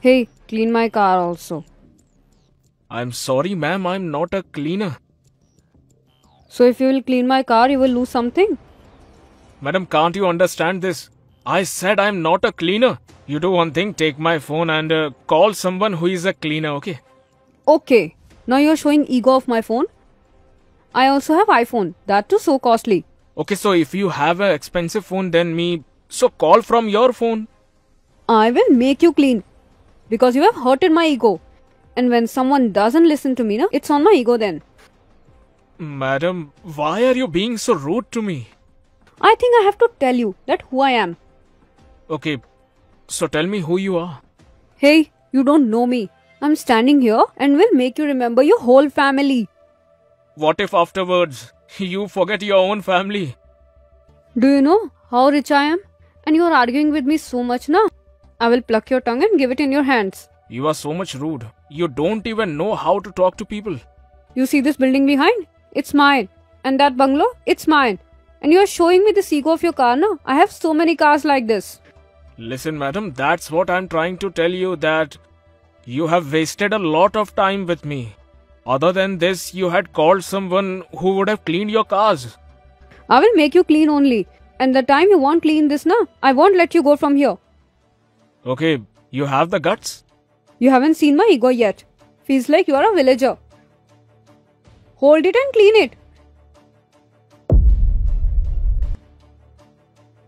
Hey, clean my car also. I'm sorry, ma'am, I'm not a cleaner. So if you will clean my car, you will lose something. Madam, can't you understand this? I said I'm not a cleaner. You do one thing, take my phone and uh, call someone who is a cleaner, okay? Okay. Now you're showing ego of my phone. I also have iPhone. That too so costly. Okay, so if you have an expensive phone, then me. So call from your phone. I will make you clean. Because you have hurted my ego. And when someone doesn't listen to me, na, it's on my ego then. Madam, why are you being so rude to me? I think I have to tell you that who I am. Okay, so tell me who you are. Hey, you don't know me. I'm standing here and will make you remember your whole family. What if afterwards you forget your own family? Do you know how rich I am? And you are arguing with me so much now. I will pluck your tongue and give it in your hands. You are so much rude. You don't even know how to talk to people. You see this building behind? It's mine. And that bungalow? It's mine. And you are showing me the ego of your car now? I have so many cars like this. Listen, madam, that's what I'm trying to tell you that you have wasted a lot of time with me. Other than this, you had called someone who would have cleaned your cars. I will make you clean only. And the time you won't clean this now, I won't let you go from here. Okay, you have the guts? You haven't seen my ego yet. Feels like you are a villager. Hold it and clean it.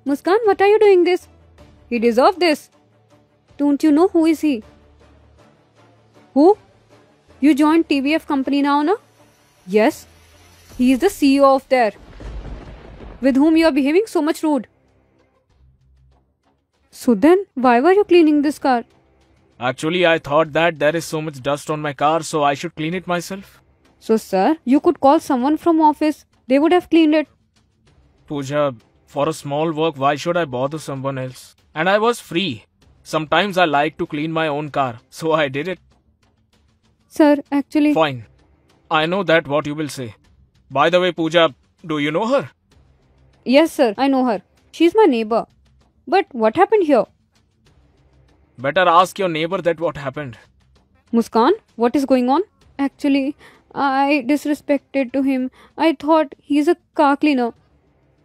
Muskan, what are you doing this? He deserves this. Don't you know who is he? Who? You joined TVF company now, na? Yes. He is the CEO of there. With whom you are behaving so much rude. So then, why were you cleaning this car? Actually, I thought that there is so much dust on my car, so I should clean it myself. So, sir, you could call someone from office. They would have cleaned it. Pooja, for a small work, why should I bother someone else? And I was free. Sometimes I like to clean my own car, so I did it. Sir, actually. Fine. I know that what you will say. By the way, Pooja, do you know her? Yes, sir, I know her. She's my neighbor. But what happened here? Better ask your neighbor that what happened. Muskan, what is going on? Actually, I disrespected to him. I thought he's a car cleaner.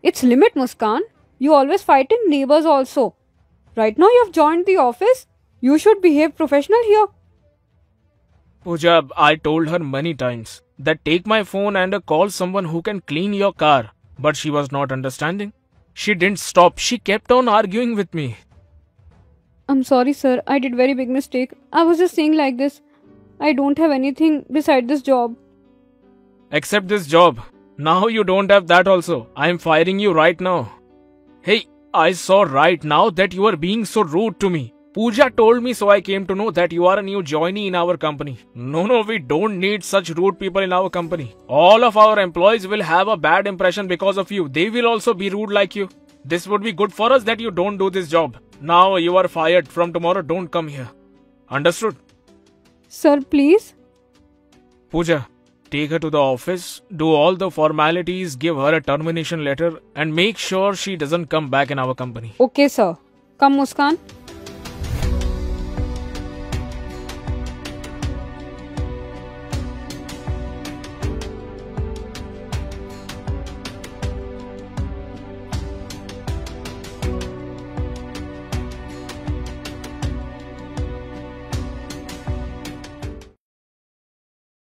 It's limit, Muskan. You always fight in neighbors also. Right now you have joined the office. You should behave professional here. Pooja, I told her many times that take my phone and call someone who can clean your car. But she was not understanding. She didn't stop. She kept on arguing with me. I'm sorry, sir. I did very big mistake. I was just saying like this. I don't have anything beside this job. Except this job. Now you don't have that also. I am firing you right now. Hey, I saw right now that you are being so rude to me. Pooja told me so I came to know that you are a new joinee in our company. No, no, we don't need such rude people in our company. All of our employees will have a bad impression because of you. They will also be rude like you. This would be good for us that you don't do this job. Now you are fired. From tomorrow, don't come here. Understood? Sir, please? Pooja, take her to the office, do all the formalities, give her a termination letter, and make sure she doesn't come back in our company. Okay, sir. Come, Muskan.